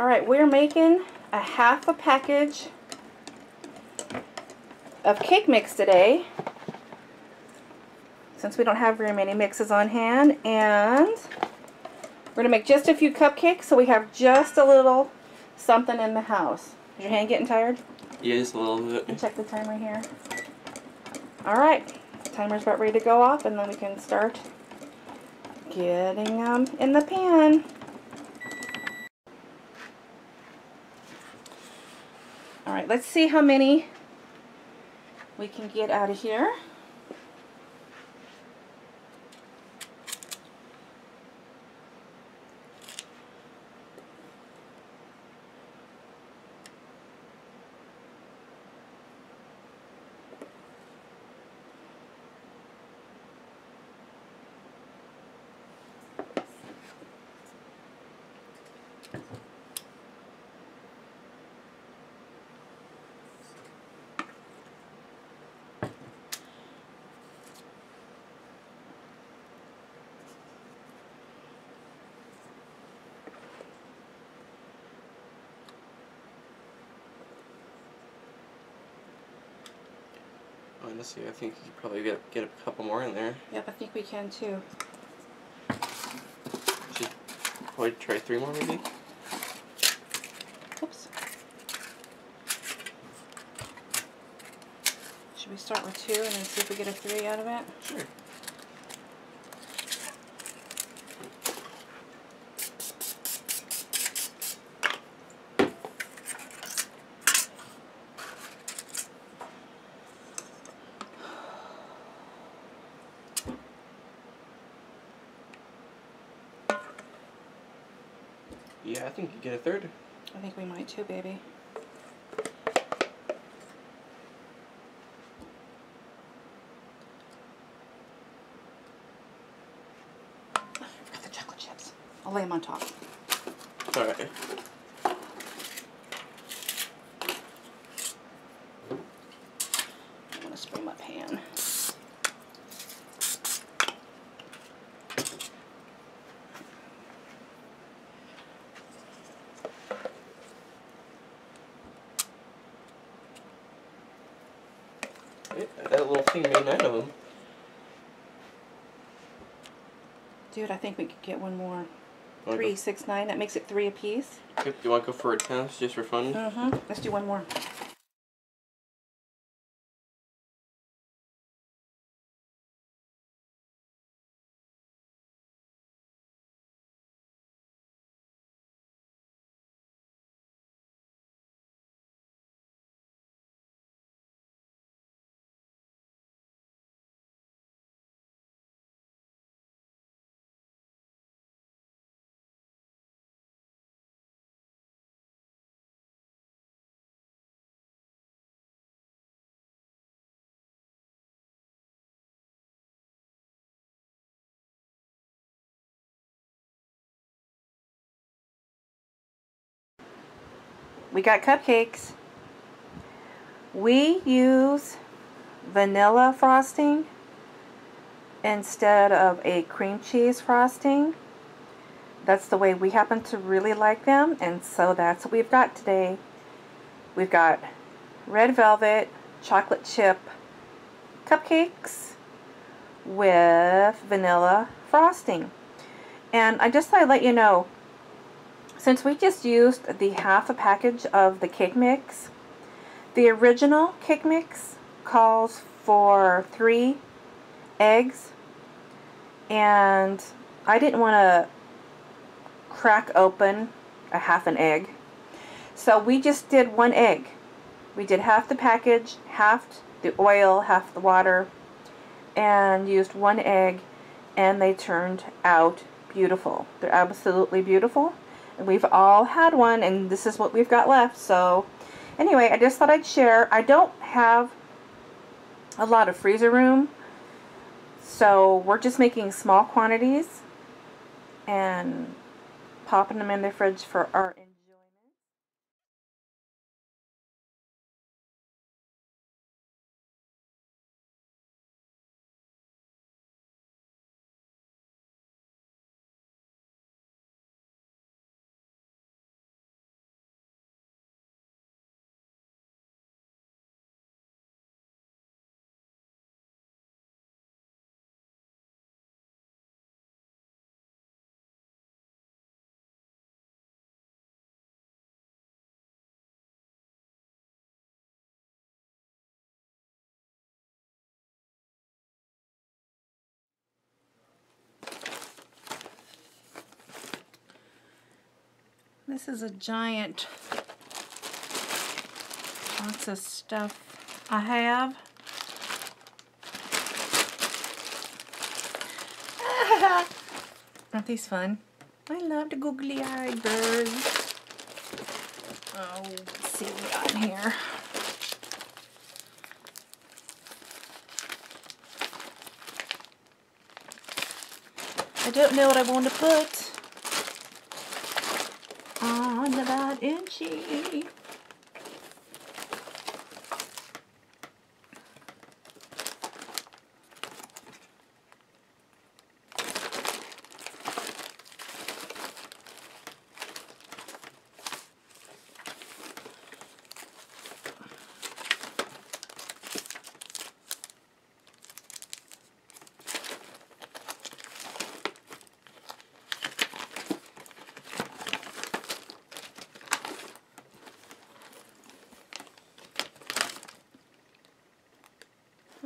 Alright, we're making a half a package of cake mix today. Since we don't have very many mixes on hand. And we're going to make just a few cupcakes so we have just a little something in the house. Is your hand getting tired? Yeah, just a little bit. Check the timer here. Alright, timer's about ready to go off and then we can start getting them in the pan. Let's see how many we can get out of here. Honestly, I think you could probably get get a couple more in there. Yep, I think we can too. Should probably try three more maybe. Oops. Should we start with two and then see if we get a three out of it? Sure. Get a third. I think we might too, baby. I got the chocolate chips. I'll lay them on top. Alright. I'm gonna spray my pan. That little thing made nine of them. Dude, I think we could get one more. Three, six, nine. That makes it three apiece. do you want to go for a tenth just for fun? Mm-hmm. Let's do one more. We got cupcakes. We use vanilla frosting instead of a cream cheese frosting. That's the way we happen to really like them, and so that's what we've got today. We've got red velvet chocolate chip cupcakes with vanilla frosting. And I just thought I'd let you know, since we just used the half a package of the cake mix, the original cake mix calls for three eggs and I didn't want to crack open a half an egg. So we just did one egg. We did half the package, half the oil, half the water, and used one egg and they turned out beautiful. They're absolutely beautiful. We've all had one, and this is what we've got left. So, anyway, I just thought I'd share. I don't have a lot of freezer room, so we're just making small quantities and popping them in the fridge for our This is a giant. Lots of stuff I have. Aren't these fun? I love the googly eyed birds. Oh, see what we got in here. I don't know what I want to put on the bad inchie.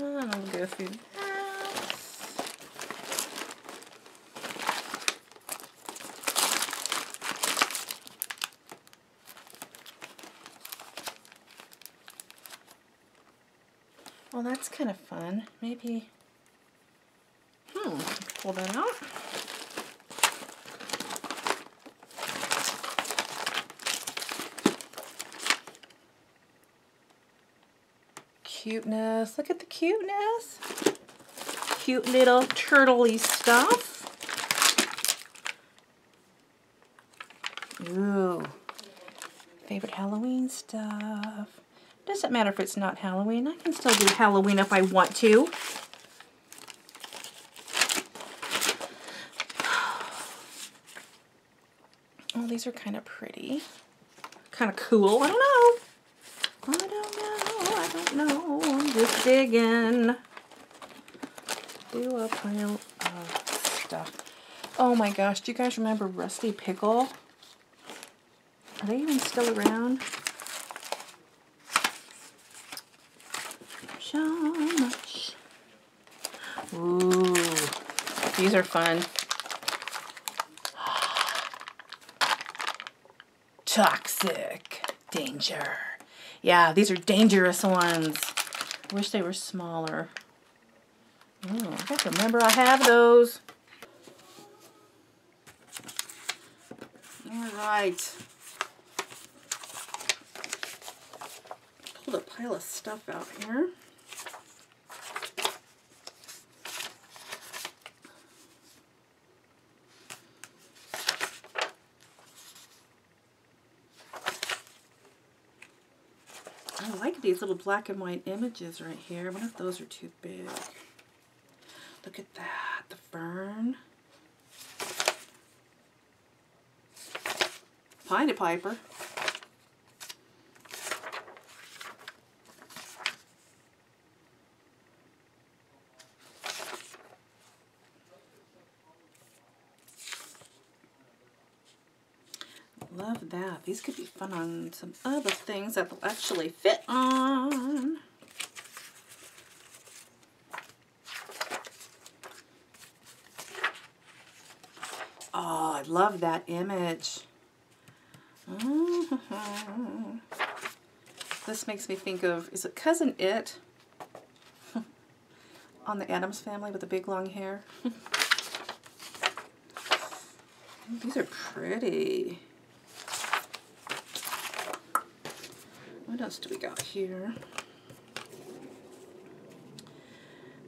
I'll go through. Well, that's kind of fun. Maybe, hmm, pull that out. Cuteness. Look at the cuteness. Cute little turtley stuff. Ooh. Favorite Halloween stuff. Doesn't matter if it's not Halloween. I can still do Halloween if I want to. Oh, these are kind of pretty. Kind of cool. I don't know. I don't know. I don't know. I'm just digging. Do a pile of stuff. Oh my gosh. Do you guys remember Rusty Pickle? Are they even still around? So much. Ooh. These are fun. Toxic. Danger. Yeah, these are dangerous ones. Wish they were smaller. Oh, I remember I have those. All right. Pulled a pile of stuff out here. I like these little black and white images right here. I wonder if those are too big. Look at that, the fern. Piney Piper. Love that. These could be fun on some other things that will actually fit on. Oh, I love that image. This makes me think of, is it Cousin It? on the Addams family with the big long hair. These are pretty. What else do we got here?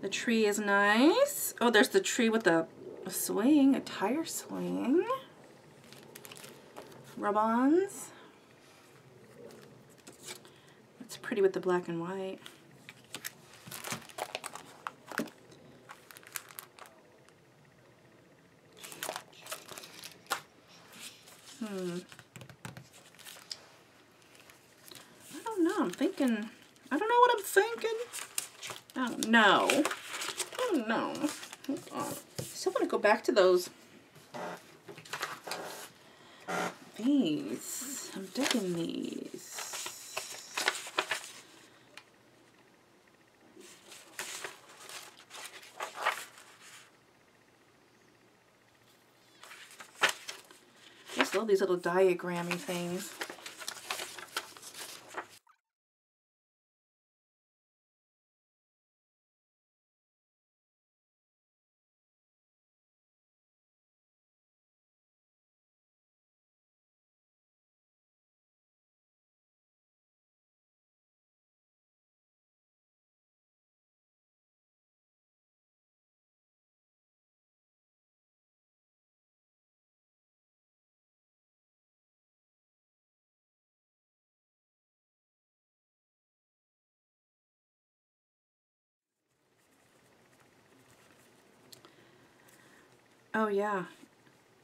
The tree is nice. Oh, there's the tree with the a swing, a tire swing. Rub-ons. It's pretty with the black and white. Hmm. I don't know. I'm thinking. I don't know what I'm thinking. I don't know. I don't know. I still want to go back to those. These. I'm digging these. This love these little diagrammy things. Oh yeah,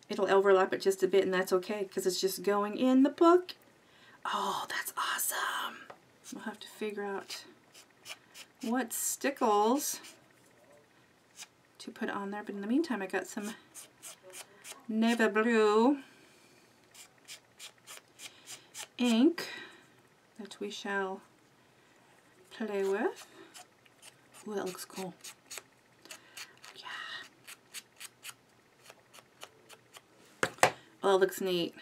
it'll overlap it just a bit and that's okay because it's just going in the book. Oh, that's awesome. We'll have to figure out what stickles to put on there. But in the meantime, I got some navy blue ink that we shall play with. Ooh, that looks cool. Oh, looks neat.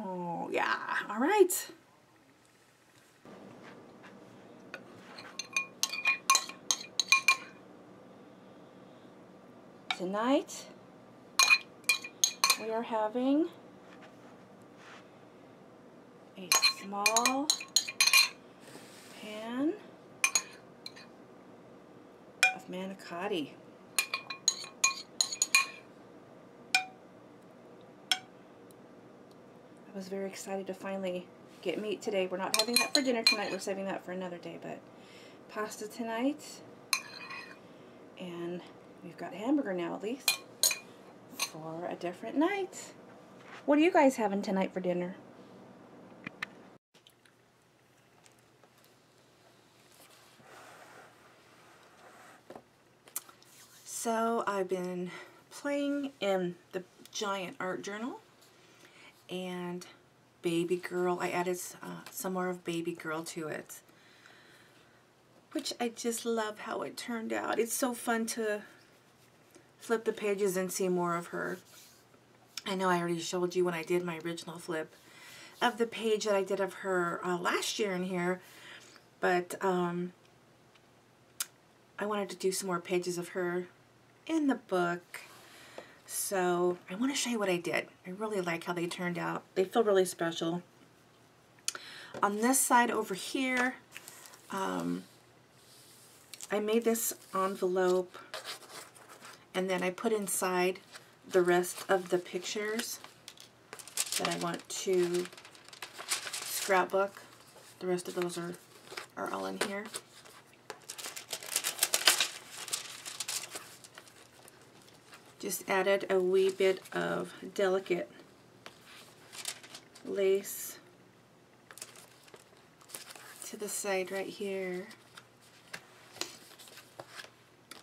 Oh, yeah. All right. Tonight, we are having a small pan of manicotti. I was very excited to finally get meat today. We're not having that for dinner tonight. We're saving that for another day. But pasta tonight. And we've got hamburger now at least for a different night. What are you guys having tonight for dinner? So I've been playing in the giant art journal and Baby Girl. I added uh, some more of Baby Girl to it. Which I just love how it turned out. It's so fun to flip the pages and see more of her. I know I already showed you when I did my original flip of the page that I did of her uh, last year in here. But um, I wanted to do some more pages of her in the book. So I want to show you what I did. I really like how they turned out. They feel really special. On this side over here, um, I made this envelope and then I put inside the rest of the pictures that I want to scrapbook. The rest of those are, are all in here. Just added a wee bit of delicate lace to the side right here.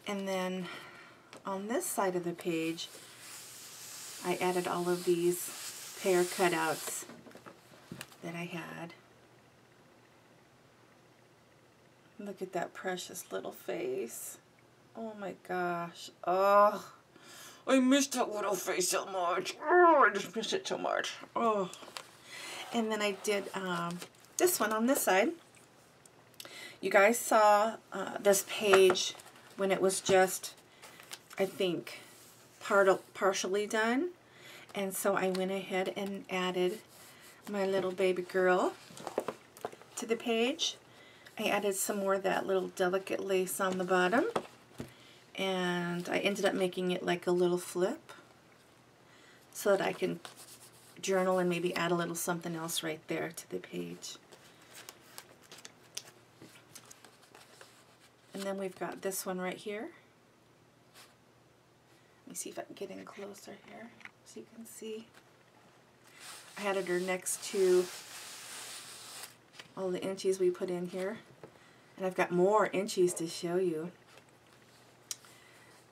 And then on this side of the page, I added all of these pear cutouts that I had. Look at that precious little face. Oh my gosh. Oh. I missed that little face so much. Oh, I just missed it so much. Oh. And then I did um, this one on this side. You guys saw uh, this page when it was just, I think, part partially done. And so I went ahead and added my little baby girl to the page. I added some more of that little delicate lace on the bottom and I ended up making it like a little flip so that I can journal and maybe add a little something else right there to the page. And then we've got this one right here. Let me see if I can get in closer here so you can see. I added her next to all the inchies we put in here. And I've got more inchies to show you.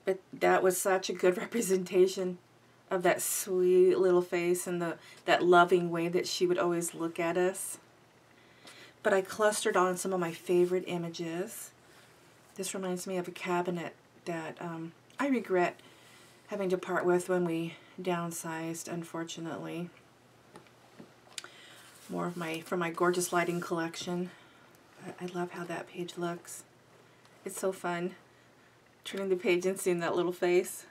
But that was such a good representation of that sweet little face and the that loving way that she would always look at us. But I clustered on some of my favorite images. This reminds me of a cabinet that um, I regret having to part with when we downsized, unfortunately. More of my, from my gorgeous lighting collection. I, I love how that page looks. It's so fun. Turning the page and seeing that little face.